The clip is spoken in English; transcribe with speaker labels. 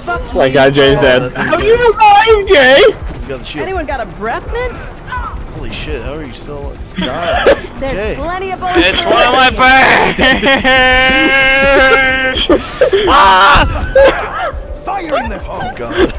Speaker 1: Fuck
Speaker 2: My
Speaker 1: guy
Speaker 2: God, Jay's dead. Oh, how you alive, Jay?
Speaker 3: You got the shield.
Speaker 1: Anyone got a breath mint?
Speaker 3: Holy shit, how are you still alive?
Speaker 1: There's
Speaker 3: Jay.
Speaker 1: plenty of bullets.
Speaker 4: It's one of my birds! ah! Fire in there!
Speaker 3: Oh god.